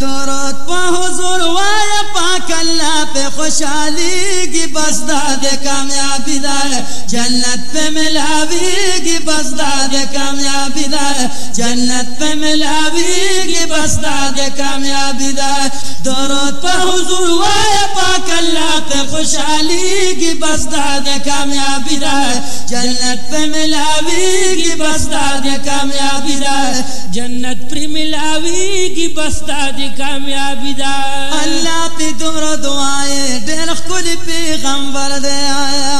درود پا حضور وایا پاک اللہ پہ خوشحالی گی بس داد کامیابی دا جنت پہ ملاوی گی بس داد کامیابی دا جنت پہ ملاوی گی بس داد کامیابی دا درود پا حضور وایا پاک اللہ پہ خوشحالی گی بس داد کامیابی دا جنت پہ ملاوی گی بس داد کامیابی دا جنت پر ملاوی کی بس دا دی کامیابی دا. اللہ تی دمرا دعائے دیر خل پیغمبر دے آیا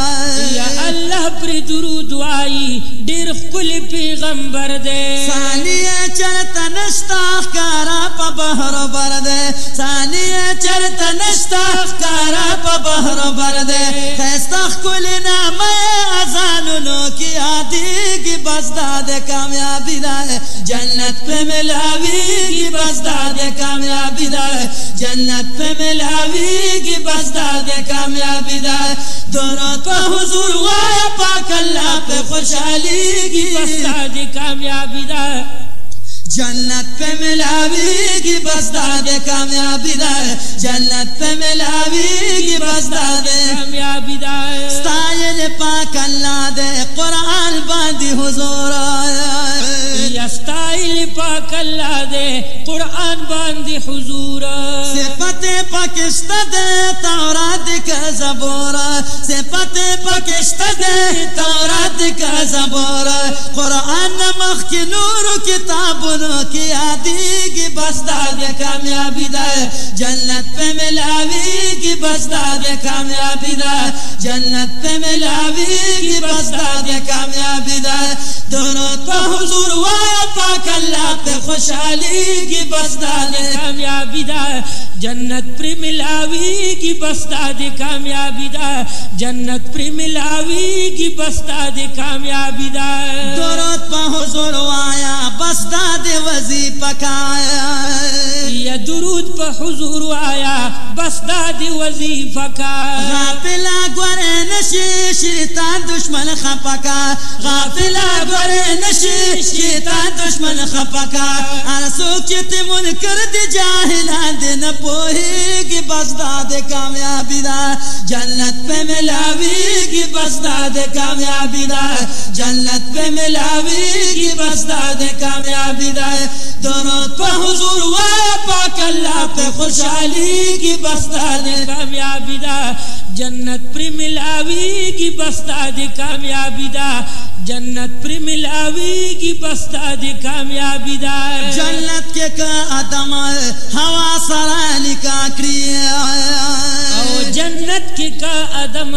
یا اللہ پر درو دعائی دیر خل پیغمبر دے. ثانیہ چلتا نشتا کارا په بحر بر دے ثانیه چرته نشتا ښکارا په بحر بر دے خستا کل نامه ازانونو کی آدیگی بس داد کامیابی دا جنت پہ ملاویگی بس داد کامیابی دا جنت پہ ملاویگی بس داد کامیابی دا درود پہ حضور وایا پاک اللہ پہ خوشحالی گی بستا دی کامیابی دا جنت پہ ملاوی گی بس دے کامیابی دا جنت پہ ملاوی گی بس دے کامیابی دا ستائل پاک اللہ دے قرآن باندی حضور یا ستائل پاک اللہ دے قرآن باندی حضور صفت پاکشت دے تورات کا زبور پاکشت دے تورات کا زبور قرآن مخ کی نور کتابونو کی آدی کی بس دے کامیابی دا جنت پہ ملاوی کی بس دے کامیابی دا جنت پہ ملاوی کی بس دے کامیابی دا درود پہ حضور وایا پاک اللہ پہ خوشحالی کی بس دے کامیابی دا جنت پر ملاوی کی بستا دی کامیابی دا. جنت پر ملاوی کی بستا دی کامیابی دا. درود پہ حضور وایا بس دے وظیفہ کایا یا درود پہ حضور آیا بستا دی وظیفہ کا غافلا گورے نشی شیطان دشمن خپکا غافلا گورے نشی شیطان دشمن خپکا ہر من کر دے جاہلان دے نہ پوہے گی بس دے کامیابی دا۔ جنت پہ ملاوی گی بس دے کامیابی دا۔ جنت پہ ملاوی گی بس دے کامیابی دا۔ دونوں پہ حضور و پاک اللہ پہ خوشحالی کی بس داد کامیابی دا جنت پر ملاوی کی بستا دی کامیابی دا جنت پر ملاوی کی بستا دی کامیابی دا۔ جنت کے کا ادم ہوا سرانی کا کری او جنت کی کا ادم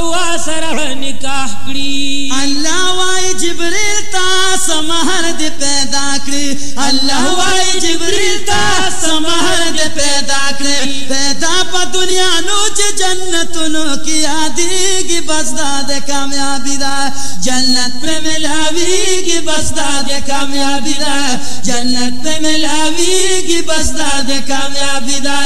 ہوا سره نکاح کړی اللہ وائی جبریل تا سمہر دی پیدا کری اللہ وائی جبریل تا سمہر دی پیدا کری پیدا پا دنیا نوچ جنت نو کی آدی کی بس داد کامیابی دا جنت پہ ملاوی کی بس داد کامیابی دا جنت پہ ملاوی کی بس داد کامیابی دا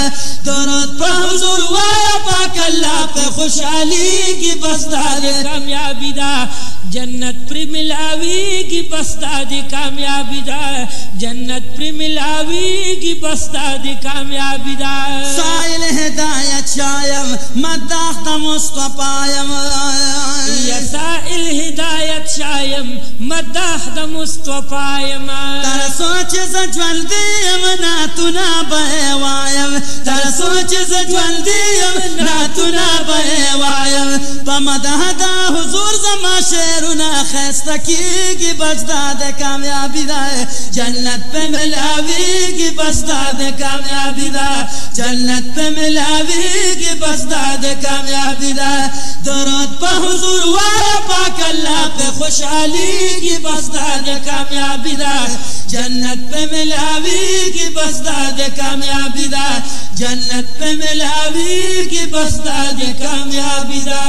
درود پہ حضور وایا پاک اللہ پہ خوشحالی کی بس داد کامیابی دا جنت پر ملاوی کی بستا دی کامیابی دا جنت پر ملاوی کی بستا دی کامیابی دا۔ سائل ہدایت شایم مداخت مصطفایم یا سائل ہدایت شایم مداح دا مصطفایم تر سوچ زجول دیم ناتنا بہوایم تر سوچ زجول دیم ناتنا بہوایم پمدہ دا حضور زما شیرنا خیستا کی گی بچدا دے کامیابی دا. جنت پہ ملاوی گی بچدا دے کامیابی دا. جنت پہ ملاوی گی بچدا دے کامیابی دا. درود پہ حضور وارا پاک اللہ پہ خوشحالی کی بستا دے کامیابی دا. جنت پہ ملاوی کی بستا دے کامیابی دا جنت پہ ملاوی کی بستا دے کامیابی دا